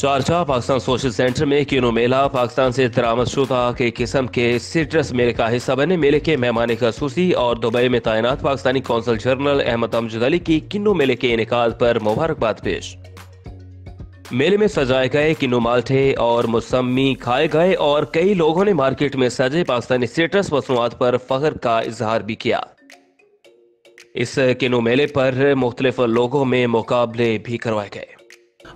Sharjah Pakistan social centre میں کینو میلہ، پاکستان سے درامد شدہ کے قسم کے سٹرس میلے کا حصہ بنے۔ میلے کے مہمان خصوصی اور دبئی میں تعینات، پاکستانی کونسل جنرل احمد امجد علی کی کنو میلے کے انعقاد پر مبارکباد پیش۔ میلے میں سجائے گئے کنو مالٹے اور مسمی کھائے گئے اور کئی لوگوں نے مارکیٹ میں سجے پاکستانی سٹرس مصنوعات پر فخر کا اظہار بھی کیا۔ اس کنو میلے پر مختلف لوگوں میں مقابلے بھی کروائے گئے۔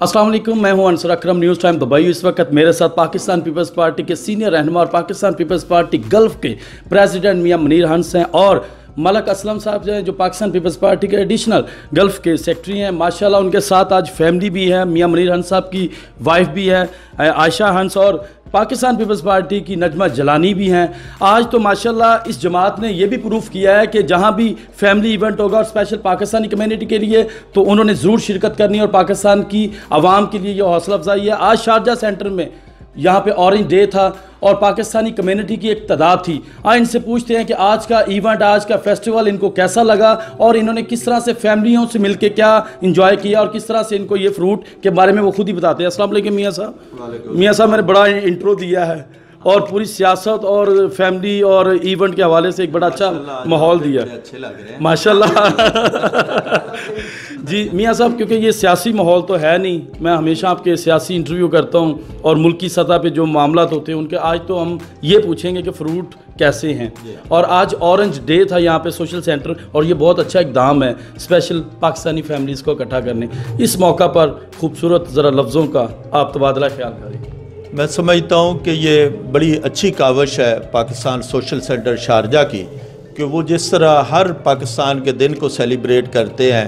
السلام علیکم، میں ہوں Ansar Akram, news time Dubai. اس وقت میرے ساتھ پاکستان پیپلز پارٹی کے سینئر رہنما اور پاکستان پیپلز پارٹی گلف کے پریزیڈنٹ میاں منیر ہنس ہیں اور ملک اسلم صاحب جو ہیں، جو پاکستان پیپلز پارٹی کے ایڈیشنل گلف کے سیکٹری ہیں، ماشاءاللہ ان کے ساتھ آج فیملی بھی ہے۔ میاں منیر ہنس صاحب کی وائف بھی ہے عائشہ ہنس اور پاکستان پیپلز پارٹی کی نجمہ جلانی بھی ہیں۔ آج تو ماشاءاللہ اس جماعت نے یہ بھی پروف کیا ہے کہ جہاں بھی فیملی ایونٹ ہوگا اور اسپیشل پاکستانی کمیونٹی کے لیے، تو انہوں نے ضرور شرکت کرنی اور پاکستان کی عوام کے لیے یہ حوصلہ افزائی ہے۔ آج شارجہ سینٹر میں یہاں پہ اورنج ڈے تھا اور پاکستانی کمیونٹی کی ایک تعداد تھی۔ آج ان سے پوچھتے ہیں کہ آج کا ایونٹ آج کا فیسٹیول ان کو کیسا لگا اور انہوں نے کس طرح سے فیملیوں سے مل کے کیا انجوائے کیا اور کس طرح سے ان کو یہ فروٹ کے بارے میں وہ خود ہی بتاتے ہیں۔ السلام علیکم میاں صاحب۔ میاں صاحب میں نے بڑا انٹرو دیا ہے اور پوری سیاست اور فیملی اور ایونٹ کے حوالے سے ایک بڑا اچھا ماحول دیا۔ ماشاء اللہ جی میاں صاحب کیونکہ یہ سیاسی ماحول تو ہے نہیں میں ہمیشہ آپ کے سیاسی انٹرویو کرتا ہوں اور ملکی سطح پہ جو معاملات ہوتے ہیں ان کے آج تو ہم یہ پوچھیں گے کہ فروٹ کیسے ہیں۔ اور آج اورنج ڈے تھا یہاں پہ سوشل سینٹر اور یہ بہت اچھا اقدام ہے اسپیشل پاکستانی فیملیز کو اکٹھا کرنے۔ اس موقع پر خوبصورت ذرا لفظوں کا آپ تبادلہ خیال کریں۔ میں سمجھتا ہوں کہ یہ بڑی اچھی کاوش ہے پاکستان سوشل سینٹر شارجہ کی کہ وہ جس طرح ہر پاکستان کے دن کو سیلیبریٹ کرتے ہیں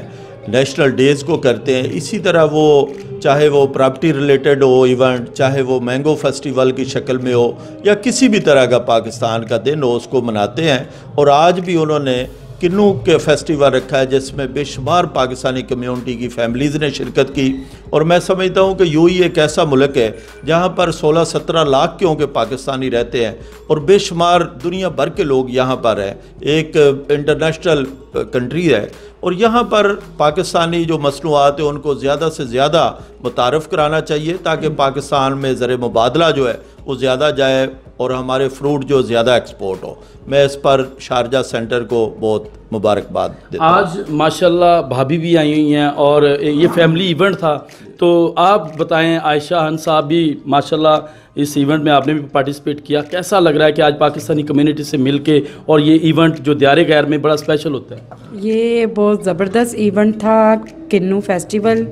نیشنل ڈیز کو کرتے ہیں۔ اسی طرح وہ چاہے وہ پراپرٹی ریلیٹڈ ہو ایونٹ چاہے وہ مینگو فیسٹیول کی شکل میں ہو یا کسی بھی طرح کا پاکستان کا دن ہو، اس کو مناتے ہیں۔ اور آج بھی انہوں نے کنو کے فیسٹیول رکھا ہے، جس میں بے شمار پاکستانی کمیونٹی کی فیملیز نے شرکت کی۔ اور میں سمجھتا ہوں کہ یو ہی ایک ایسا ملک ہے جہاں پر سولہ سترہ لاکھ کیوں کے پاکستانی رہتے ہیں۔ اور بے شمار دنیا بھر کے لوگ یہاں پر ہیں۔ ایک انٹرنیشنل کنٹری ہے۔ اور یہاں پر پاکستانی جو مصنوعات ہیں ان کو زیادہ سے زیادہ متعارف کرانا چاہیے تاکہ پاکستان میں زر مبادلہ جو ہے وہ زیادہ جائے اور ہمارے فروٹ جو زیادہ ایکسپورٹ ہو۔ میں اس پر شارجہ سینٹر کو بہت مبارکباد دیتا آج ماشاءاللہ بھابھی بھی آئی ہوئی ہیں اور یہ فیملی ایونٹ تھا۔ تو آپ بتائیں عائشہ ہن صاحب بھی ماشاءاللہ اس ایونٹ میں آپ نے بھی پارٹیسپیٹ کیا۔ کیسا لگ رہا ہے کہ آج پاکستانی کمیونٹی سے مل کے اور یہ ایونٹ جو دیار غیر میں بڑا اسپیشل ہوتا ہے؟ یہ بہت زبردست ایونٹ تھا کنو فیسٹیول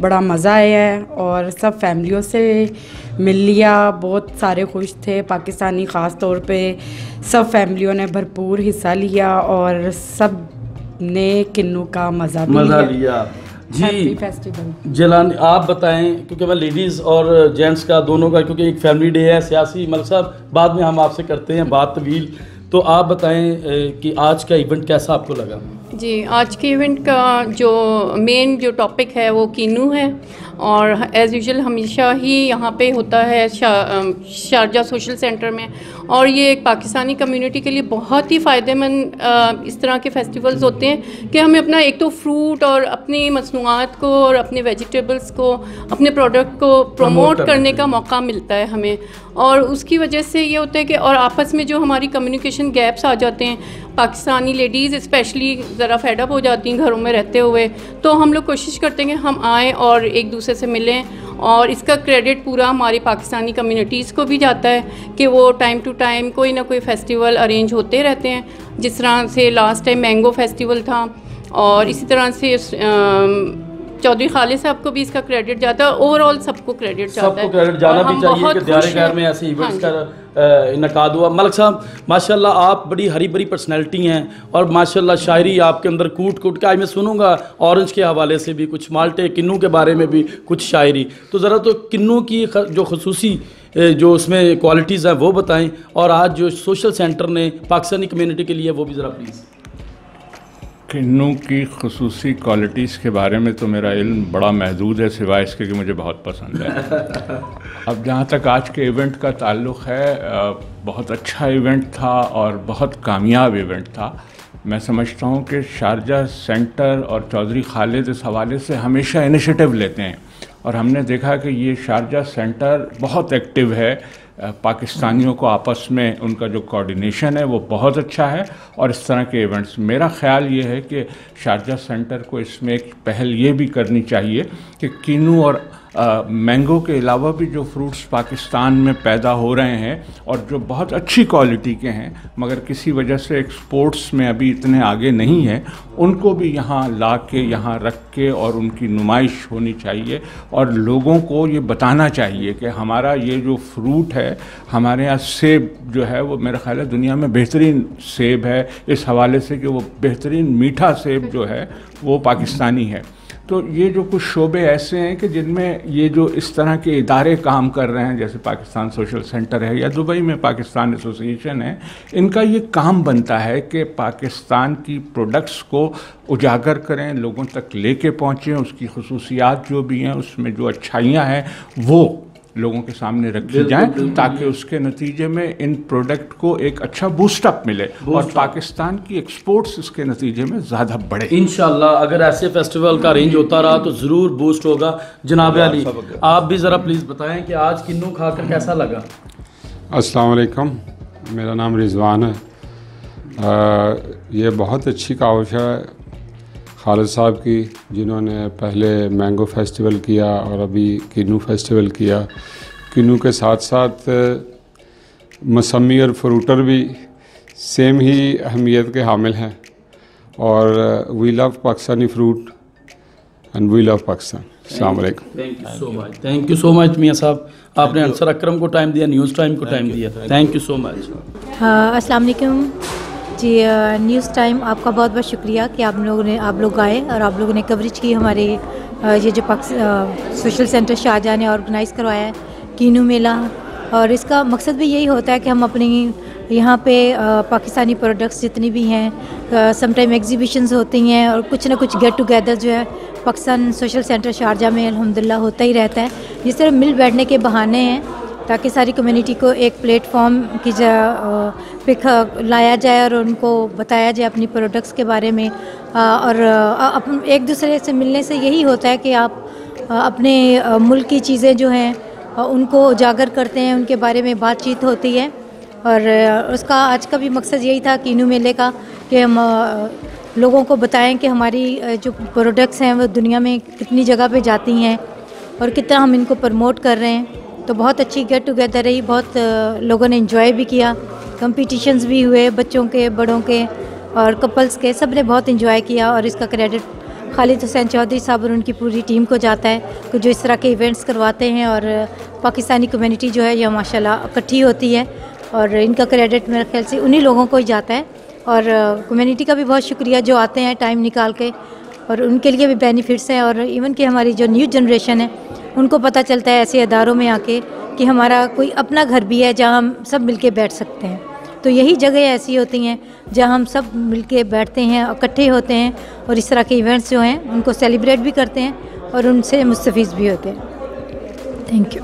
بڑا مزہ آیا ہے اور سب فیملیوں سے مل لیا۔ بہت سارے خوش تھے پاکستانی خاص طور پہ سب فیملیوں نے بھرپور حصہ لیا اور سب نے کنو کا مزہ مزہ لیا۔ جی جلان آپ بتائیں کیونکہ میں لیڈیز اور جینٹس کا دونوں کا کیونکہ ایک فیملی ڈے ہے سیاسی ملک صاحب بعد میں ہم آپ سے کرتے ہیں بات طویل۔ تو آپ بتائیں کہ آج کا ایونٹ کیسا آپ کو لگا؟ جی آج کے ایونٹ کا جو مین جو ٹاپک ہے وہ کینو ہے۔ اور ایز یوزول ہمیشہ ہی یہاں پہ ہوتا ہے شارجہ سوشل سینٹر میں اور یہ ایک پاکستانی کمیونٹی کے لیے بہت ہی فائدہ مند اس طرح کے فیسٹیولز ہوتے ہیں کہ ہمیں اپنا ایک تو فروٹ اور اپنی مصنوعات کو اور اپنے ویجیٹیبلس کو اپنے پروڈکٹ کو پروموٹ کرنے کا موقع ملتا ہے ہمیں اور اس کی وجہ سے یہ ہوتا ہے کہ اور آپس میں جو ہماری کمیونیکیشن گیپس آ جاتے ہیں پاکستانی لیڈیز اسپیشلی ذرا فیڈ اپ ہو جاتی ہیں گھروں میں رہتے ہوئے تو ہم لوگ کوشش کرتے ہیں کہ ہم آئیں اور ایک دوسرے سے ملیں اور اس کا کریڈٹ پورا ہماری پاکستانی کمیونٹیز کو بھی جاتا ہے کہ وہ ٹائم ٹو ٹائم کوئی نہ کوئی فیسٹیول ارینج ہوتے رہتے ہیں۔ جس طرح سے لاسٹ ٹائم مینگو فیسٹیول تھا اور اسی طرح سے چودھری خالد صاحب کو بھی اس کا کریڈٹ جاتا ہے اوور آل سب کو کریڈٹ جاتا ہے۔ سب کو کریڈٹ جانا بھی چاہیے کہ دیارے غیر میں ایسے ایونٹس ہاں کا انعقاد ہوا۔ ملک صاحب ماشاءاللہ آپ بڑی ہری بری پرسنالٹی ہیں اور ماشاءاللہ شاعری آپ کے اندر کوٹ کوٹ کے آج میں سنوں گا۔ اورنج کے حوالے سے بھی کچھ مالٹے کنو کے بارے میں بھی کچھ شاعری۔ تو ذرا تو کنو کی جو خصوصی جو اس میں کوالٹیز ہیں وہ بتائیں اور آج جو سوشل سینٹر نے پاکستانی کمیونٹی کے لیے وہ بھی ذرا پلیز کنو کی خصوصی کوالٹیز کے بارے میں تو میرا علم بڑا محدود ہے سوائے اس کے کہ مجھے بہت پسند ہے۔ اب جہاں تک آج کے ایونٹ کا تعلق ہے بہت اچھا ایونٹ تھا اور بہت کامیاب ایونٹ تھا۔ میں سمجھتا ہوں کہ شارجہ سینٹر اور چودھری خالد اس حوالے سے ہمیشہ انیشیٹو لیتے ہیں۔ اور ہم نے دیکھا کہ یہ شارجہ سینٹر بہت ایکٹیو ہے۔ پاکستانیوں کو آپس میں ان کا جو کوارڈینیشن ہے وہ بہت اچھا ہے اور اس طرح کے ایونٹس میرا خیال یہ ہے کہ شارجہ سینٹر کو اس میں ایک پہل یہ بھی کرنی چاہیے کہ کینو اور مینگو کے علاوہ بھی جو فروٹس پاکستان میں پیدا ہو رہے ہیں اور جو بہت اچھی کوالٹی کے ہیں، مگر کسی وجہ سے ایکسپورٹس میں ابھی اتنے آگے نہیں ہیں، ان کو بھی یہاں لا کے، یہاں رکھ کے اور ان کی نمائش ہونی چاہیے اور لوگوں کو یہ بتانا چاہیے کہ ہمارا یہ جو فروٹ ہے، ہمارے یہاں سیب جو ہے، وہ میرا خیال ہے دنیا میں بہترین سیب ہے، اس حوالے سے کہ وہ بہترین میٹھا سیب جو ہے، وہ پاکستانی ہے۔ تو یہ جو کچھ شعبے ایسے ہیں کہ جن میں یہ جو اس طرح کے ادارے کام کر رہے ہیں، جیسے پاکستان سوشل سینٹر ہے یا دبئی میں پاکستان ایسوسیشن ہے، ان کا یہ کام بنتا ہے کہ پاکستان کی پروڈکٹس کو اجاگر کریں، لوگوں تک لے کے پہنچیں، اس کی خصوصیات جو بھی ہیں، اس میں جو اچھائیاں ہیں، وہ لوگوں کے سامنے رکھی جائیں تاکہ اس کے نتیجے میں ان پروڈکٹ کو ایک اچھا بوسٹ اپ ملے اور پاکستان کی ایکسپورٹس اس کے نتیجے میں زیادہ بڑھے۔ انشاءاللہ اگر ایسے فیسٹیول کا رینج ہوتا رہا تو ضرور بوسٹ ہوگا۔ جناب علی آپ بھی ذرا پلیز بتائیں کہ آج کنو کھا کر کیسا لگا؟ السلام علیکم۔ میرا نام رضوان ہے۔ یہ بہت اچھی کاوش ہے۔ خالد صاحب کی جنہوں نے پہلے مینگو فیسٹیول کیا اور ابھی کینو فیسٹیول کیا۔ کینو کے ساتھ ساتھ مسمی اور فروٹر بھی سیم ہی اہمیت کے حامل ہیں۔ اور we love Pakistani fruit and we love Pakistan. السلام علیکم۔ Thank you so much thank you so much Mian صاحب۔ آپ نے انصر اکرم کو ٹائم دیا نیوز ٹائم کو ٹائم دیا۔ تھینک یو سو مچ السلام علیکم۔ جی نیوز ٹائم آپ کا بہت بہت شکریہ کہ آپ لوگوں نے، آپ لوگ آئے اور آپ لوگوں نے کوریج کی ہمارے یہ جو سوشل سینٹر شاہجہاں نے آرگنائز کروایا ہے، کینو میلہ۔ اور اس کا مقصد بھی یہی ہوتا ہے کہ ہم اپنی یہاں پہ پاکستانی پروڈکٹس جتنی بھی ہیں سم ٹائم ایگزیبیشنز ہوتی ہیں اور کچھ نہ کچھ گیٹ ٹوگیدر جو ہے، پاکستان سوشل سینٹر شارجہ میں الحمد للہ ہوتا ہی رہتا ہے۔ جس طرح مل بیٹھنے کے بہانے ہیں تاکہ ساری کمیونٹی کو ایک پلیٹ فارم کی جا پک لایا جائے اور ان کو بتایا جائے اپنی پروڈکٹس کے بارے میں۔ اور ایک دوسرے سے ملنے سے یہی ہوتا ہے کہ آپ اپنے ملک کی چیزیں جو ہیں ان کو اجاگر کرتے ہیں، ان کے بارے میں بات چیت ہوتی ہے۔ اور اس کا آج کا بھی مقصد یہی تھا کینو میلے کا کہ ہم لوگوں کو بتائیں کہ ہماری جو پروڈکٹس ہیں وہ دنیا میں کتنی جگہ پہ جاتی ہیں اور کتنا ہم ان کو پرموٹ کر رہے ہیں۔ تو بہت اچھی گیٹ ٹوگیدر رہی، بہت لوگوں نے انجوائے بھی کیا کمپٹیشنز بھی ہوئے بچوں کے، بڑوں کے اور کپلس کے، سب نے بہت انجوائے کیا اور اس کا کریڈٹ خالد حسین چودھری صاحب اور ان کی پوری ٹیم کو جاتا ہے کہ جو اس طرح کے ایونٹس کرواتے ہیں اور پاکستانی کمیونٹی جو ہے، یہ ماشاء اللہ اکٹھی ہوتی ہے اور ان کا کریڈٹ میرے خیال سے انہی لوگوں کو ہی جاتا ہے اور کمیونٹی کا بھی بہت شکریہ جو آتے ہیں ٹائم نکال کے اور ان کے لیے بھی بینیفٹس ہیں اور ایون کہ ہماری جو نیو جنریشن ہے ان کو پتہ چلتا ہے ایسے اداروں میں آ کے کہ ہمارا کوئی اپنا گھر بھی ہے جہاں ہم سب مل کے بیٹھ سکتے ہیں۔ تو یہی جگہ ایسی ہوتی ہیں جہاں ہم سب مل کے بیٹھتے ہیں، اکٹھے ہوتے ہیں اور اس طرح کے ایونٹس جو ہیں، ان کو سیلیبریٹ بھی کرتے ہیں اور ان سے مستفیض بھی ہوتے ہیں۔ Thank you